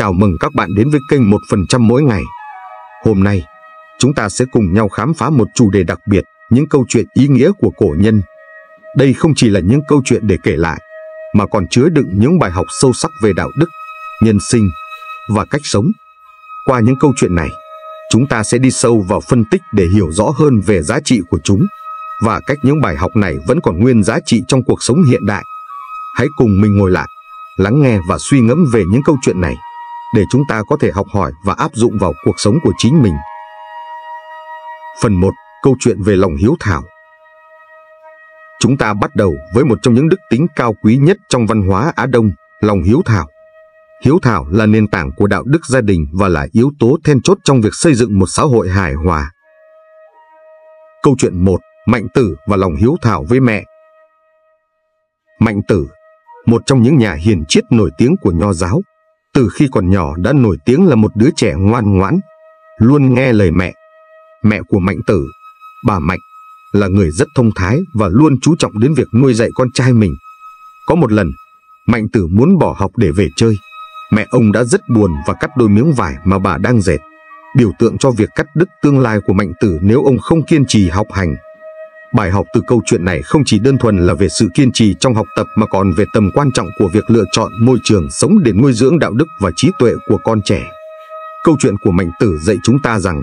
Chào mừng các bạn đến với kênh 1% mỗi ngày. Hôm nay, chúng ta sẽ cùng nhau khám phá một chủ đề đặc biệt, những câu chuyện ý nghĩa của cổ nhân. Đây không chỉ là những câu chuyện để kể lại, mà còn chứa đựng những bài học sâu sắc về đạo đức, nhân sinh và cách sống. Qua những câu chuyện này, chúng ta sẽ đi sâu vào phân tích để hiểu rõ hơn về giá trị của chúng và cách những bài học này vẫn còn nguyên giá trị trong cuộc sống hiện đại. Hãy cùng mình ngồi lại, lắng nghe và suy ngẫm về những câu chuyện này để chúng ta có thể học hỏi và áp dụng vào cuộc sống của chính mình. Phần 1. Câu chuyện về lòng hiếu thảo Chúng ta bắt đầu với một trong những đức tính cao quý nhất trong văn hóa Á Đông, lòng hiếu thảo. Hiếu thảo là nền tảng của đạo đức gia đình và là yếu tố then chốt trong việc xây dựng một xã hội hài hòa. Câu chuyện 1. Mạnh tử và lòng hiếu thảo với mẹ Mạnh tử, một trong những nhà hiền triết nổi tiếng của nho giáo, từ khi còn nhỏ đã nổi tiếng là một đứa trẻ ngoan ngoãn, luôn nghe lời mẹ. Mẹ của Mạnh Tử, bà Mạnh, là người rất thông thái và luôn chú trọng đến việc nuôi dạy con trai mình. Có một lần, Mạnh Tử muốn bỏ học để về chơi. Mẹ ông đã rất buồn và cắt đôi miếng vải mà bà đang dệt, biểu tượng cho việc cắt đứt tương lai của Mạnh Tử nếu ông không kiên trì học hành. Bài học từ câu chuyện này không chỉ đơn thuần là về sự kiên trì trong học tập mà còn về tầm quan trọng của việc lựa chọn môi trường sống để nuôi dưỡng đạo đức và trí tuệ của con trẻ. Câu chuyện của Mạnh Tử dạy chúng ta rằng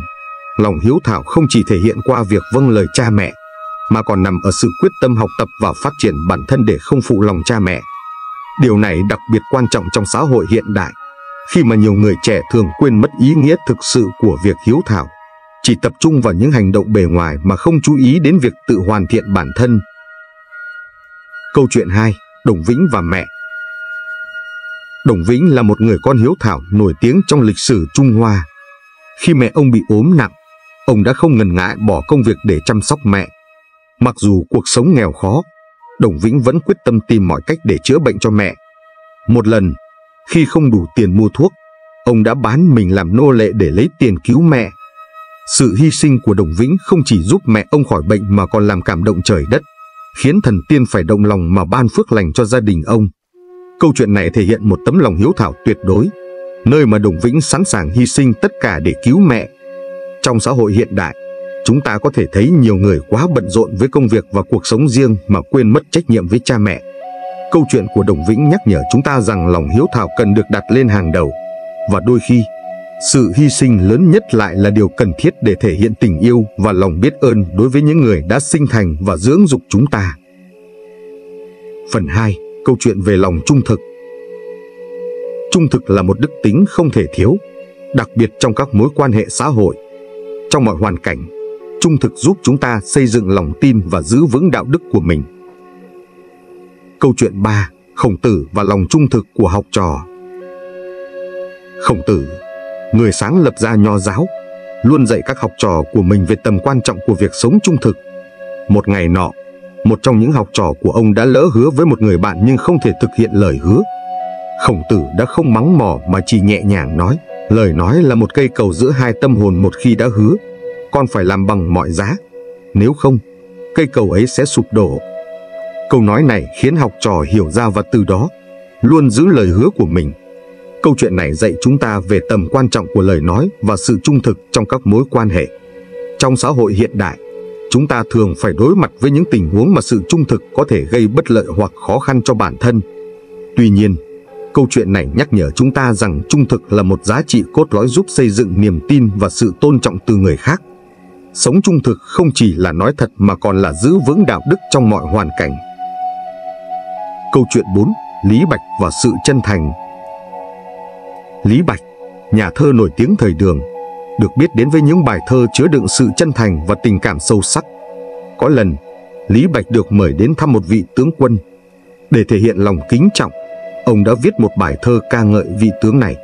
lòng hiếu thảo không chỉ thể hiện qua việc vâng lời cha mẹ, mà còn nằm ở sự quyết tâm học tập và phát triển bản thân để không phụ lòng cha mẹ. Điều này đặc biệt quan trọng trong xã hội hiện đại, khi mà nhiều người trẻ thường quên mất ý nghĩa thực sự của việc hiếu thảo chỉ tập trung vào những hành động bề ngoài mà không chú ý đến việc tự hoàn thiện bản thân. Câu chuyện 2. Đồng Vĩnh và mẹ Đồng Vĩnh là một người con hiếu thảo nổi tiếng trong lịch sử Trung Hoa. Khi mẹ ông bị ốm nặng, ông đã không ngần ngại bỏ công việc để chăm sóc mẹ. Mặc dù cuộc sống nghèo khó, Đồng Vĩnh vẫn quyết tâm tìm mọi cách để chữa bệnh cho mẹ. Một lần, khi không đủ tiền mua thuốc, ông đã bán mình làm nô lệ để lấy tiền cứu mẹ. Sự hy sinh của Đồng Vĩnh không chỉ giúp mẹ ông khỏi bệnh mà còn làm cảm động trời đất, khiến thần tiên phải động lòng mà ban phước lành cho gia đình ông. Câu chuyện này thể hiện một tấm lòng hiếu thảo tuyệt đối, nơi mà Đồng Vĩnh sẵn sàng hy sinh tất cả để cứu mẹ. Trong xã hội hiện đại, chúng ta có thể thấy nhiều người quá bận rộn với công việc và cuộc sống riêng mà quên mất trách nhiệm với cha mẹ. Câu chuyện của Đồng Vĩnh nhắc nhở chúng ta rằng lòng hiếu thảo cần được đặt lên hàng đầu, và đôi khi sự hy sinh lớn nhất lại là điều cần thiết để thể hiện tình yêu và lòng biết ơn đối với những người đã sinh thành và dưỡng dục chúng ta. Phần 2. Câu chuyện về lòng trung thực Trung thực là một đức tính không thể thiếu, đặc biệt trong các mối quan hệ xã hội. Trong mọi hoàn cảnh, trung thực giúp chúng ta xây dựng lòng tin và giữ vững đạo đức của mình. Câu chuyện 3. Khổng tử và lòng trung thực của học trò Khổng tử người sáng lập ra nho giáo, luôn dạy các học trò của mình về tầm quan trọng của việc sống trung thực. Một ngày nọ, một trong những học trò của ông đã lỡ hứa với một người bạn nhưng không thể thực hiện lời hứa. Khổng tử đã không mắng mỏ mà chỉ nhẹ nhàng nói, lời nói là một cây cầu giữa hai tâm hồn một khi đã hứa, con phải làm bằng mọi giá, nếu không, cây cầu ấy sẽ sụp đổ. Câu nói này khiến học trò hiểu ra và từ đó luôn giữ lời hứa của mình. Câu chuyện này dạy chúng ta về tầm quan trọng của lời nói và sự trung thực trong các mối quan hệ. Trong xã hội hiện đại, chúng ta thường phải đối mặt với những tình huống mà sự trung thực có thể gây bất lợi hoặc khó khăn cho bản thân. Tuy nhiên, câu chuyện này nhắc nhở chúng ta rằng trung thực là một giá trị cốt lõi giúp xây dựng niềm tin và sự tôn trọng từ người khác. Sống trung thực không chỉ là nói thật mà còn là giữ vững đạo đức trong mọi hoàn cảnh. Câu chuyện 4. Lý Bạch và sự chân thành Lý Bạch, nhà thơ nổi tiếng thời đường, được biết đến với những bài thơ chứa đựng sự chân thành và tình cảm sâu sắc. Có lần, Lý Bạch được mời đến thăm một vị tướng quân. Để thể hiện lòng kính trọng, ông đã viết một bài thơ ca ngợi vị tướng này.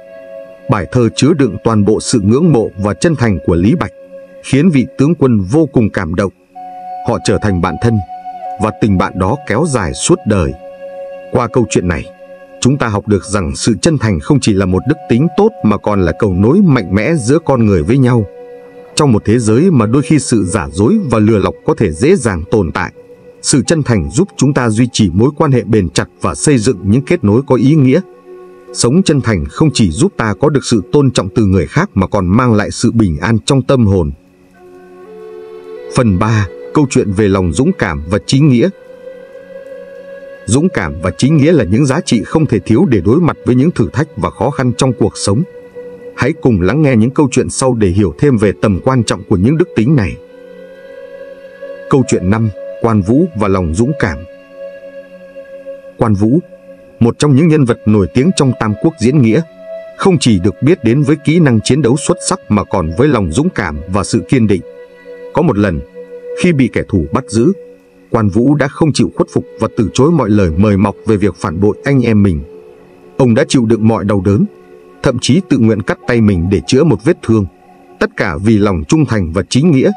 Bài thơ chứa đựng toàn bộ sự ngưỡng mộ và chân thành của Lý Bạch, khiến vị tướng quân vô cùng cảm động. Họ trở thành bạn thân, và tình bạn đó kéo dài suốt đời. Qua câu chuyện này, chúng ta học được rằng sự chân thành không chỉ là một đức tính tốt mà còn là cầu nối mạnh mẽ giữa con người với nhau. Trong một thế giới mà đôi khi sự giả dối và lừa lọc có thể dễ dàng tồn tại, sự chân thành giúp chúng ta duy trì mối quan hệ bền chặt và xây dựng những kết nối có ý nghĩa. Sống chân thành không chỉ giúp ta có được sự tôn trọng từ người khác mà còn mang lại sự bình an trong tâm hồn. Phần 3. Câu chuyện về lòng dũng cảm và trí nghĩa Dũng cảm và trí nghĩa là những giá trị không thể thiếu để đối mặt với những thử thách và khó khăn trong cuộc sống. Hãy cùng lắng nghe những câu chuyện sau để hiểu thêm về tầm quan trọng của những đức tính này. Câu chuyện 5. Quan Vũ và lòng dũng cảm Quan Vũ, một trong những nhân vật nổi tiếng trong Tam Quốc diễn nghĩa, không chỉ được biết đến với kỹ năng chiến đấu xuất sắc mà còn với lòng dũng cảm và sự kiên định. Có một lần, khi bị kẻ thù bắt giữ, Quan Vũ đã không chịu khuất phục và từ chối mọi lời mời mọc về việc phản bội anh em mình. Ông đã chịu đựng mọi đau đớn, thậm chí tự nguyện cắt tay mình để chữa một vết thương, tất cả vì lòng trung thành và chính nghĩa.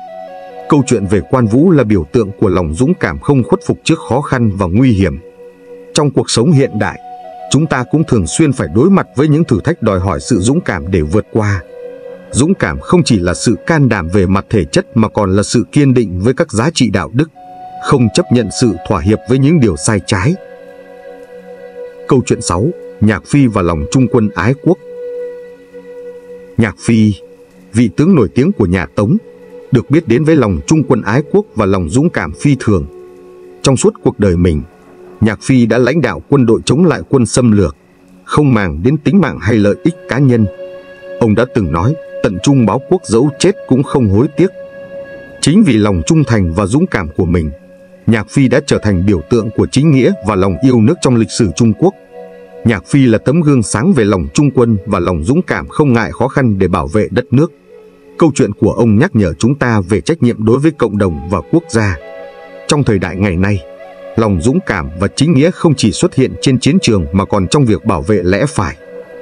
Câu chuyện về Quan Vũ là biểu tượng của lòng dũng cảm không khuất phục trước khó khăn và nguy hiểm. Trong cuộc sống hiện đại, chúng ta cũng thường xuyên phải đối mặt với những thử thách đòi hỏi sự dũng cảm để vượt qua. Dũng cảm không chỉ là sự can đảm về mặt thể chất mà còn là sự kiên định với các giá trị đạo đức, không chấp nhận sự thỏa hiệp với những điều sai trái. Câu chuyện 6. Nhạc Phi và lòng trung quân ái quốc Nhạc Phi, vị tướng nổi tiếng của nhà Tống, được biết đến với lòng trung quân ái quốc và lòng dũng cảm phi thường. Trong suốt cuộc đời mình, Nhạc Phi đã lãnh đạo quân đội chống lại quân xâm lược, không màng đến tính mạng hay lợi ích cá nhân. Ông đã từng nói, tận trung báo quốc dẫu chết cũng không hối tiếc. Chính vì lòng trung thành và dũng cảm của mình, Nhạc Phi đã trở thành biểu tượng của chính nghĩa và lòng yêu nước trong lịch sử Trung Quốc. Nhạc Phi là tấm gương sáng về lòng trung quân và lòng dũng cảm không ngại khó khăn để bảo vệ đất nước. Câu chuyện của ông nhắc nhở chúng ta về trách nhiệm đối với cộng đồng và quốc gia. Trong thời đại ngày nay, lòng dũng cảm và chính nghĩa không chỉ xuất hiện trên chiến trường mà còn trong việc bảo vệ lẽ phải,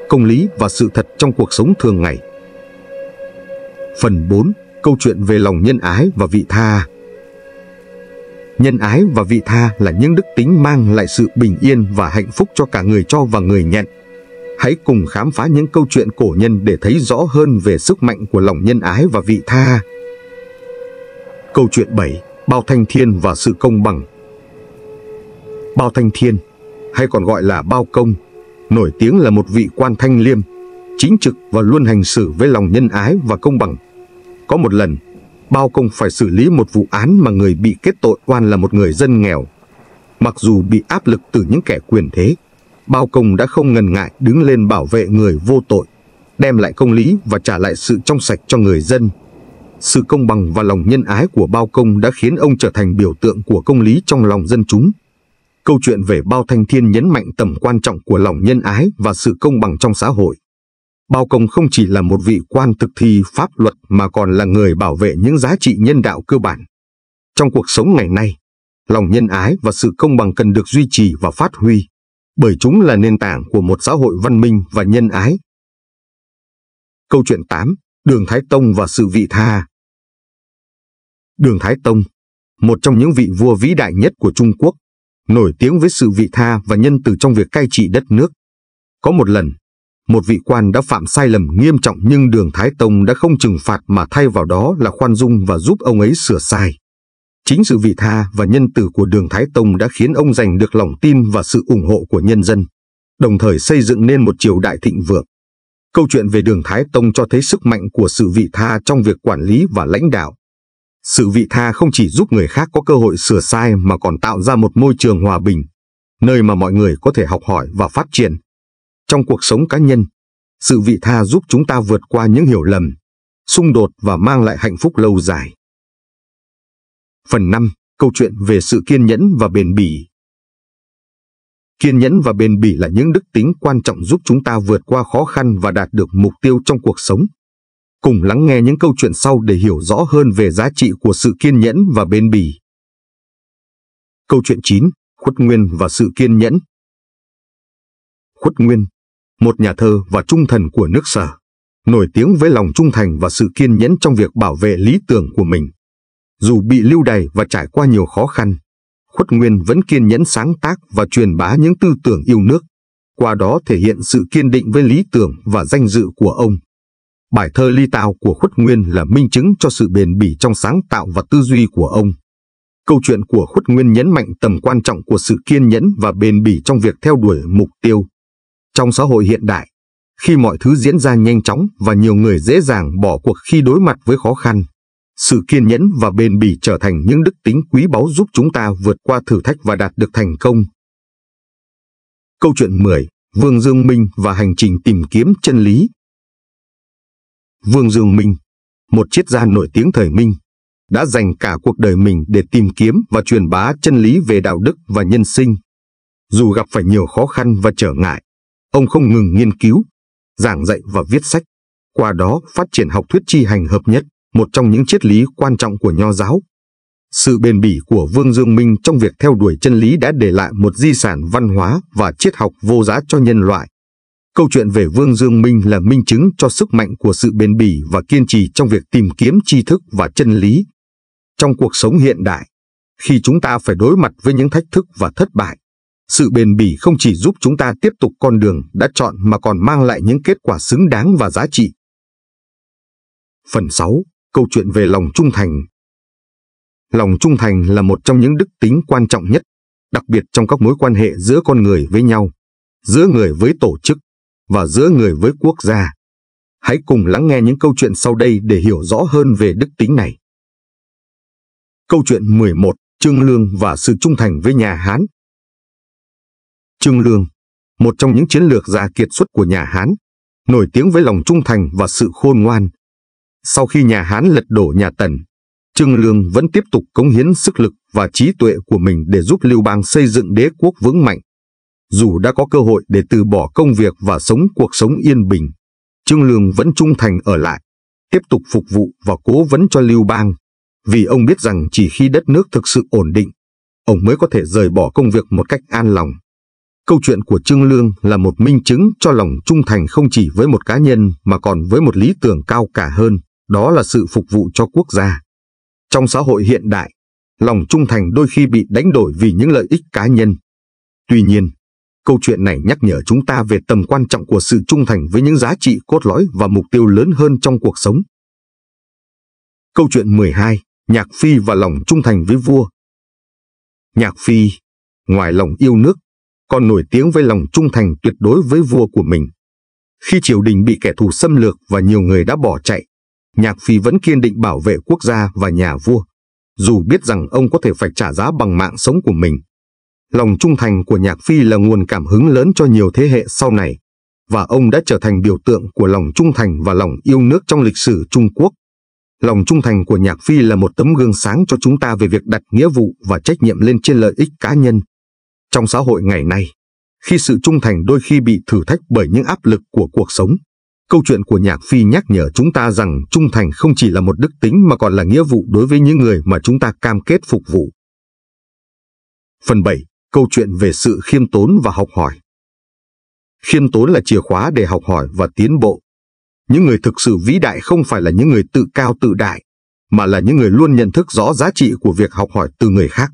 công lý và sự thật trong cuộc sống thường ngày. Phần 4. Câu chuyện về lòng nhân ái và vị tha Nhân ái và vị tha là những đức tính mang lại sự bình yên và hạnh phúc cho cả người cho và người nhận. Hãy cùng khám phá những câu chuyện cổ nhân để thấy rõ hơn về sức mạnh của lòng nhân ái và vị tha. Câu chuyện 7. Bao Thanh Thiên và sự công bằng Bao Thanh Thiên, hay còn gọi là Bao Công, nổi tiếng là một vị quan thanh liêm, chính trực và luôn hành xử với lòng nhân ái và công bằng. Có một lần, Bao Công phải xử lý một vụ án mà người bị kết tội oan là một người dân nghèo. Mặc dù bị áp lực từ những kẻ quyền thế, Bao Công đã không ngần ngại đứng lên bảo vệ người vô tội, đem lại công lý và trả lại sự trong sạch cho người dân. Sự công bằng và lòng nhân ái của Bao Công đã khiến ông trở thành biểu tượng của công lý trong lòng dân chúng. Câu chuyện về Bao Thanh Thiên nhấn mạnh tầm quan trọng của lòng nhân ái và sự công bằng trong xã hội. Bao Công không chỉ là một vị quan thực thi pháp luật mà còn là người bảo vệ những giá trị nhân đạo cơ bản. Trong cuộc sống ngày nay, lòng nhân ái và sự công bằng cần được duy trì và phát huy, bởi chúng là nền tảng của một xã hội văn minh và nhân ái. Câu chuyện 8. Đường Thái Tông và sự vị tha Đường Thái Tông, một trong những vị vua vĩ đại nhất của Trung Quốc, nổi tiếng với sự vị tha và nhân từ trong việc cai trị đất nước. Có một lần, một vị quan đã phạm sai lầm nghiêm trọng nhưng đường Thái Tông đã không trừng phạt mà thay vào đó là khoan dung và giúp ông ấy sửa sai. Chính sự vị tha và nhân từ của đường Thái Tông đã khiến ông giành được lòng tin và sự ủng hộ của nhân dân, đồng thời xây dựng nên một triều đại thịnh vượng. Câu chuyện về đường Thái Tông cho thấy sức mạnh của sự vị tha trong việc quản lý và lãnh đạo. Sự vị tha không chỉ giúp người khác có cơ hội sửa sai mà còn tạo ra một môi trường hòa bình, nơi mà mọi người có thể học hỏi và phát triển. Trong cuộc sống cá nhân, sự vị tha giúp chúng ta vượt qua những hiểu lầm, xung đột và mang lại hạnh phúc lâu dài. Phần 5. Câu chuyện về sự kiên nhẫn và bền bỉ Kiên nhẫn và bền bỉ là những đức tính quan trọng giúp chúng ta vượt qua khó khăn và đạt được mục tiêu trong cuộc sống. Cùng lắng nghe những câu chuyện sau để hiểu rõ hơn về giá trị của sự kiên nhẫn và bền bỉ. Câu chuyện 9. Khuất Nguyên và sự kiên nhẫn Khuất Nguyên, một nhà thơ và trung thần của nước sở, nổi tiếng với lòng trung thành và sự kiên nhẫn trong việc bảo vệ lý tưởng của mình. Dù bị lưu đày và trải qua nhiều khó khăn, Khuất Nguyên vẫn kiên nhẫn sáng tác và truyền bá những tư tưởng yêu nước, qua đó thể hiện sự kiên định với lý tưởng và danh dự của ông. Bài thơ ly tào của Khuất Nguyên là minh chứng cho sự bền bỉ trong sáng tạo và tư duy của ông. Câu chuyện của Khuất Nguyên nhấn mạnh tầm quan trọng của sự kiên nhẫn và bền bỉ trong việc theo đuổi mục tiêu. Trong xã hội hiện đại, khi mọi thứ diễn ra nhanh chóng và nhiều người dễ dàng bỏ cuộc khi đối mặt với khó khăn, sự kiên nhẫn và bền bỉ trở thành những đức tính quý báu giúp chúng ta vượt qua thử thách và đạt được thành công. Câu chuyện 10. Vương Dương Minh và hành trình tìm kiếm chân lý Vương Dương Minh, một triết gia nổi tiếng thời Minh, đã dành cả cuộc đời mình để tìm kiếm và truyền bá chân lý về đạo đức và nhân sinh. Dù gặp phải nhiều khó khăn và trở ngại, ông không ngừng nghiên cứu, giảng dạy và viết sách, qua đó phát triển học thuyết chi hành hợp nhất, một trong những triết lý quan trọng của nho giáo. Sự bền bỉ của Vương Dương Minh trong việc theo đuổi chân lý đã để lại một di sản văn hóa và triết học vô giá cho nhân loại. Câu chuyện về Vương Dương Minh là minh chứng cho sức mạnh của sự bền bỉ và kiên trì trong việc tìm kiếm tri thức và chân lý. Trong cuộc sống hiện đại, khi chúng ta phải đối mặt với những thách thức và thất bại, sự bền bỉ không chỉ giúp chúng ta tiếp tục con đường đã chọn mà còn mang lại những kết quả xứng đáng và giá trị. Phần 6. Câu chuyện về lòng trung thành Lòng trung thành là một trong những đức tính quan trọng nhất, đặc biệt trong các mối quan hệ giữa con người với nhau, giữa người với tổ chức và giữa người với quốc gia. Hãy cùng lắng nghe những câu chuyện sau đây để hiểu rõ hơn về đức tính này. Câu chuyện 11. Trương Lương và sự trung thành với nhà Hán Trương Lương, một trong những chiến lược giả kiệt xuất của nhà Hán, nổi tiếng với lòng trung thành và sự khôn ngoan. Sau khi nhà Hán lật đổ nhà Tần, Trương Lương vẫn tiếp tục cống hiến sức lực và trí tuệ của mình để giúp Lưu Bang xây dựng đế quốc vững mạnh. Dù đã có cơ hội để từ bỏ công việc và sống cuộc sống yên bình, Trương Lương vẫn trung thành ở lại, tiếp tục phục vụ và cố vấn cho Lưu Bang, vì ông biết rằng chỉ khi đất nước thực sự ổn định, ông mới có thể rời bỏ công việc một cách an lòng. Câu chuyện của Trương Lương là một minh chứng cho lòng trung thành không chỉ với một cá nhân mà còn với một lý tưởng cao cả hơn, đó là sự phục vụ cho quốc gia. Trong xã hội hiện đại, lòng trung thành đôi khi bị đánh đổi vì những lợi ích cá nhân. Tuy nhiên, câu chuyện này nhắc nhở chúng ta về tầm quan trọng của sự trung thành với những giá trị cốt lõi và mục tiêu lớn hơn trong cuộc sống. Câu chuyện 12, Nhạc Phi và lòng trung thành với vua. Nhạc Phi, ngoài lòng yêu nước, còn nổi tiếng với lòng trung thành tuyệt đối với vua của mình. Khi triều đình bị kẻ thù xâm lược và nhiều người đã bỏ chạy, Nhạc Phi vẫn kiên định bảo vệ quốc gia và nhà vua, dù biết rằng ông có thể phải trả giá bằng mạng sống của mình. Lòng trung thành của Nhạc Phi là nguồn cảm hứng lớn cho nhiều thế hệ sau này, và ông đã trở thành biểu tượng của lòng trung thành và lòng yêu nước trong lịch sử Trung Quốc. Lòng trung thành của Nhạc Phi là một tấm gương sáng cho chúng ta về việc đặt nghĩa vụ và trách nhiệm lên trên lợi ích cá nhân. Trong xã hội ngày nay, khi sự trung thành đôi khi bị thử thách bởi những áp lực của cuộc sống, câu chuyện của Nhạc Phi nhắc nhở chúng ta rằng trung thành không chỉ là một đức tính mà còn là nghĩa vụ đối với những người mà chúng ta cam kết phục vụ. Phần 7. Câu chuyện về sự khiêm tốn và học hỏi Khiêm tốn là chìa khóa để học hỏi và tiến bộ. Những người thực sự vĩ đại không phải là những người tự cao tự đại, mà là những người luôn nhận thức rõ giá trị của việc học hỏi từ người khác.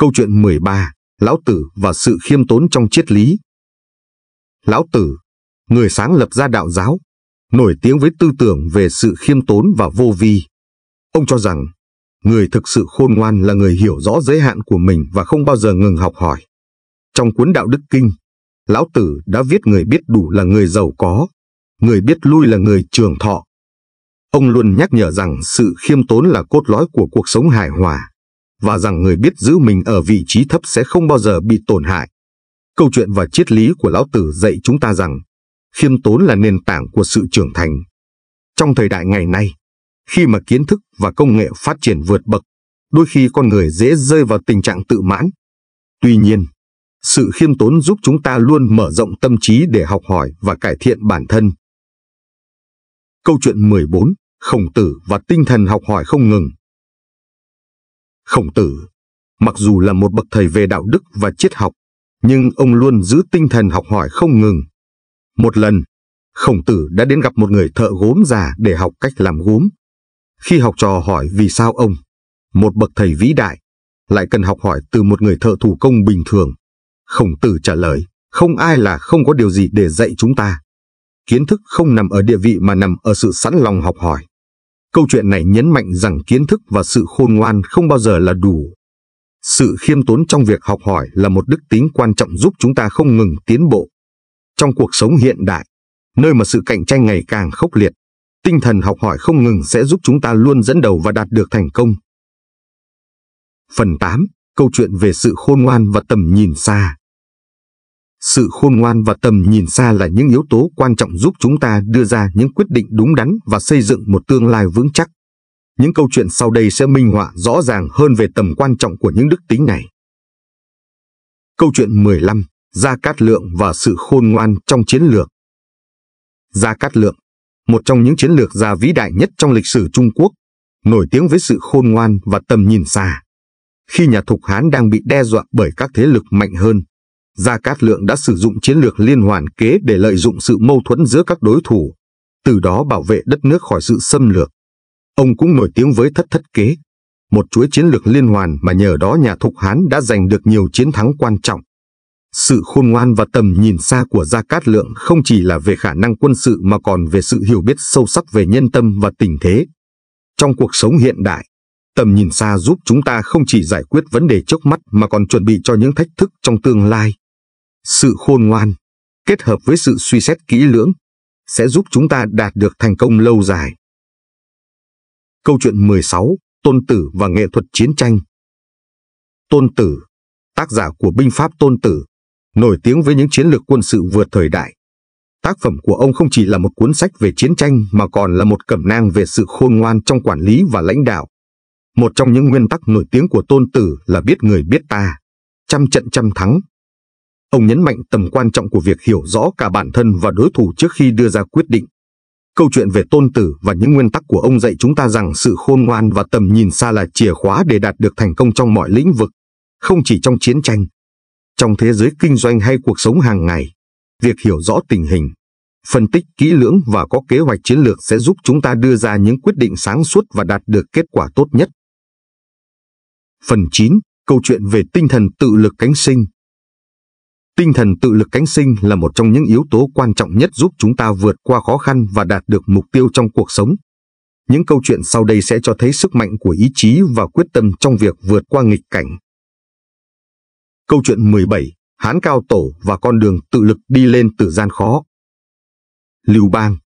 Câu chuyện 13, Lão Tử và sự khiêm tốn trong triết lý. Lão Tử, người sáng lập ra đạo giáo, nổi tiếng với tư tưởng về sự khiêm tốn và vô vi. Ông cho rằng, người thực sự khôn ngoan là người hiểu rõ giới hạn của mình và không bao giờ ngừng học hỏi. Trong cuốn Đạo Đức Kinh, Lão Tử đã viết người biết đủ là người giàu có, người biết lui là người trường thọ. Ông luôn nhắc nhở rằng sự khiêm tốn là cốt lõi của cuộc sống hài hòa và rằng người biết giữ mình ở vị trí thấp sẽ không bao giờ bị tổn hại. Câu chuyện và triết lý của Lão Tử dạy chúng ta rằng khiêm tốn là nền tảng của sự trưởng thành. Trong thời đại ngày nay, khi mà kiến thức và công nghệ phát triển vượt bậc, đôi khi con người dễ rơi vào tình trạng tự mãn. Tuy nhiên, sự khiêm tốn giúp chúng ta luôn mở rộng tâm trí để học hỏi và cải thiện bản thân. Câu chuyện 14, Khổng tử và tinh thần học hỏi không ngừng. Khổng tử, mặc dù là một bậc thầy về đạo đức và triết học, nhưng ông luôn giữ tinh thần học hỏi không ngừng. Một lần, khổng tử đã đến gặp một người thợ gốm già để học cách làm gốm. Khi học trò hỏi vì sao ông, một bậc thầy vĩ đại, lại cần học hỏi từ một người thợ thủ công bình thường, khổng tử trả lời, không ai là không có điều gì để dạy chúng ta. Kiến thức không nằm ở địa vị mà nằm ở sự sẵn lòng học hỏi. Câu chuyện này nhấn mạnh rằng kiến thức và sự khôn ngoan không bao giờ là đủ. Sự khiêm tốn trong việc học hỏi là một đức tính quan trọng giúp chúng ta không ngừng tiến bộ. Trong cuộc sống hiện đại, nơi mà sự cạnh tranh ngày càng khốc liệt, tinh thần học hỏi không ngừng sẽ giúp chúng ta luôn dẫn đầu và đạt được thành công. Phần 8. Câu chuyện về sự khôn ngoan và tầm nhìn xa sự khôn ngoan và tầm nhìn xa là những yếu tố quan trọng giúp chúng ta đưa ra những quyết định đúng đắn và xây dựng một tương lai vững chắc. Những câu chuyện sau đây sẽ minh họa rõ ràng hơn về tầm quan trọng của những đức tính này. Câu chuyện 15. Gia Cát Lượng và sự khôn ngoan trong chiến lược Gia Cát Lượng, một trong những chiến lược gia vĩ đại nhất trong lịch sử Trung Quốc, nổi tiếng với sự khôn ngoan và tầm nhìn xa. Khi nhà Thục Hán đang bị đe dọa bởi các thế lực mạnh hơn, Gia Cát Lượng đã sử dụng chiến lược liên hoàn kế để lợi dụng sự mâu thuẫn giữa các đối thủ, từ đó bảo vệ đất nước khỏi sự xâm lược. Ông cũng nổi tiếng với thất thất kế, một chuỗi chiến lược liên hoàn mà nhờ đó nhà Thục Hán đã giành được nhiều chiến thắng quan trọng. Sự khôn ngoan và tầm nhìn xa của Gia Cát Lượng không chỉ là về khả năng quân sự mà còn về sự hiểu biết sâu sắc về nhân tâm và tình thế. Trong cuộc sống hiện đại, tầm nhìn xa giúp chúng ta không chỉ giải quyết vấn đề trước mắt mà còn chuẩn bị cho những thách thức trong tương lai. Sự khôn ngoan, kết hợp với sự suy xét kỹ lưỡng, sẽ giúp chúng ta đạt được thành công lâu dài. Câu chuyện 16, Tôn Tử và nghệ thuật chiến tranh Tôn Tử, tác giả của binh pháp Tôn Tử, nổi tiếng với những chiến lược quân sự vượt thời đại. Tác phẩm của ông không chỉ là một cuốn sách về chiến tranh mà còn là một cẩm nang về sự khôn ngoan trong quản lý và lãnh đạo. Một trong những nguyên tắc nổi tiếng của Tôn Tử là biết người biết ta, trăm trận trăm thắng. Ông nhấn mạnh tầm quan trọng của việc hiểu rõ cả bản thân và đối thủ trước khi đưa ra quyết định. Câu chuyện về tôn tử và những nguyên tắc của ông dạy chúng ta rằng sự khôn ngoan và tầm nhìn xa là chìa khóa để đạt được thành công trong mọi lĩnh vực, không chỉ trong chiến tranh. Trong thế giới kinh doanh hay cuộc sống hàng ngày, việc hiểu rõ tình hình, phân tích kỹ lưỡng và có kế hoạch chiến lược sẽ giúp chúng ta đưa ra những quyết định sáng suốt và đạt được kết quả tốt nhất. Phần 9. Câu chuyện về tinh thần tự lực cánh sinh Tinh thần tự lực cánh sinh là một trong những yếu tố quan trọng nhất giúp chúng ta vượt qua khó khăn và đạt được mục tiêu trong cuộc sống. Những câu chuyện sau đây sẽ cho thấy sức mạnh của ý chí và quyết tâm trong việc vượt qua nghịch cảnh. Câu chuyện 17, Hán Cao Tổ và con đường tự lực đi lên từ gian khó. Lưu Bang,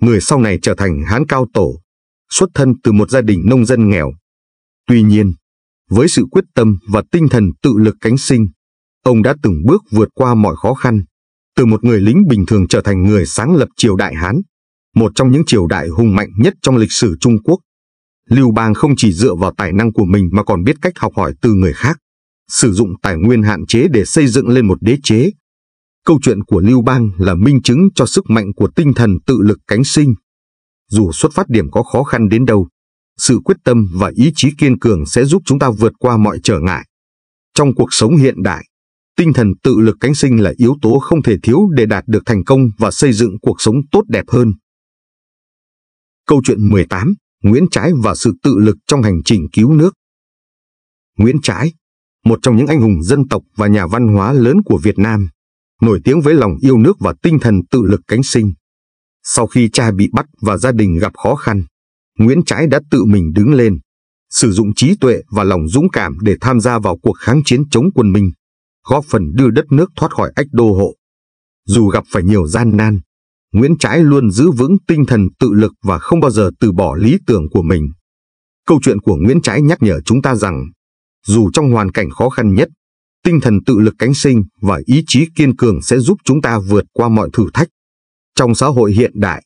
người sau này trở thành Hán Cao Tổ, xuất thân từ một gia đình nông dân nghèo. Tuy nhiên, với sự quyết tâm và tinh thần tự lực cánh sinh, Ông đã từng bước vượt qua mọi khó khăn, từ một người lính bình thường trở thành người sáng lập triều đại Hán, một trong những triều đại hùng mạnh nhất trong lịch sử Trung Quốc. Lưu Bang không chỉ dựa vào tài năng của mình mà còn biết cách học hỏi từ người khác, sử dụng tài nguyên hạn chế để xây dựng lên một đế chế. Câu chuyện của Lưu Bang là minh chứng cho sức mạnh của tinh thần tự lực cánh sinh. Dù xuất phát điểm có khó khăn đến đâu, sự quyết tâm và ý chí kiên cường sẽ giúp chúng ta vượt qua mọi trở ngại. Trong cuộc sống hiện đại, Tinh thần tự lực cánh sinh là yếu tố không thể thiếu để đạt được thành công và xây dựng cuộc sống tốt đẹp hơn. Câu chuyện 18, Nguyễn Trãi và sự tự lực trong hành trình cứu nước. Nguyễn Trãi, một trong những anh hùng dân tộc và nhà văn hóa lớn của Việt Nam, nổi tiếng với lòng yêu nước và tinh thần tự lực cánh sinh. Sau khi cha bị bắt và gia đình gặp khó khăn, Nguyễn Trãi đã tự mình đứng lên, sử dụng trí tuệ và lòng dũng cảm để tham gia vào cuộc kháng chiến chống quân Minh góp phần đưa đất nước thoát khỏi ách đô hộ. Dù gặp phải nhiều gian nan, Nguyễn Trãi luôn giữ vững tinh thần tự lực và không bao giờ từ bỏ lý tưởng của mình. Câu chuyện của Nguyễn Trãi nhắc nhở chúng ta rằng, dù trong hoàn cảnh khó khăn nhất, tinh thần tự lực cánh sinh và ý chí kiên cường sẽ giúp chúng ta vượt qua mọi thử thách. Trong xã hội hiện đại,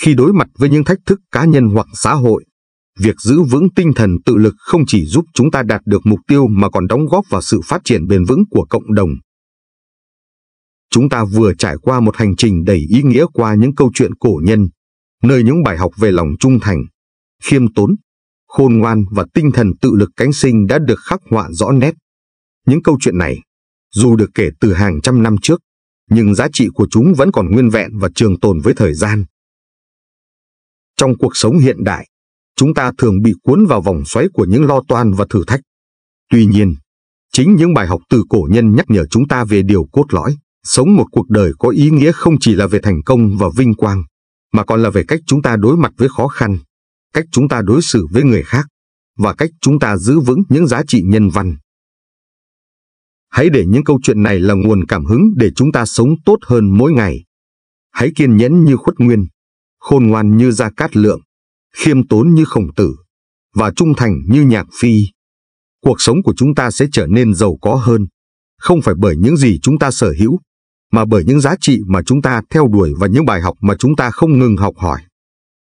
khi đối mặt với những thách thức cá nhân hoặc xã hội, Việc giữ vững tinh thần tự lực không chỉ giúp chúng ta đạt được mục tiêu mà còn đóng góp vào sự phát triển bền vững của cộng đồng. Chúng ta vừa trải qua một hành trình đầy ý nghĩa qua những câu chuyện cổ nhân, nơi những bài học về lòng trung thành, khiêm tốn, khôn ngoan và tinh thần tự lực cánh sinh đã được khắc họa rõ nét. Những câu chuyện này, dù được kể từ hàng trăm năm trước, nhưng giá trị của chúng vẫn còn nguyên vẹn và trường tồn với thời gian. Trong cuộc sống hiện đại, chúng ta thường bị cuốn vào vòng xoáy của những lo toan và thử thách. Tuy nhiên, chính những bài học từ cổ nhân nhắc nhở chúng ta về điều cốt lõi, sống một cuộc đời có ý nghĩa không chỉ là về thành công và vinh quang, mà còn là về cách chúng ta đối mặt với khó khăn, cách chúng ta đối xử với người khác, và cách chúng ta giữ vững những giá trị nhân văn. Hãy để những câu chuyện này là nguồn cảm hứng để chúng ta sống tốt hơn mỗi ngày. Hãy kiên nhẫn như khuất nguyên, khôn ngoan như Gia Cát Lượng, khiêm tốn như khổng tử, và trung thành như nhạc phi. Cuộc sống của chúng ta sẽ trở nên giàu có hơn, không phải bởi những gì chúng ta sở hữu, mà bởi những giá trị mà chúng ta theo đuổi và những bài học mà chúng ta không ngừng học hỏi.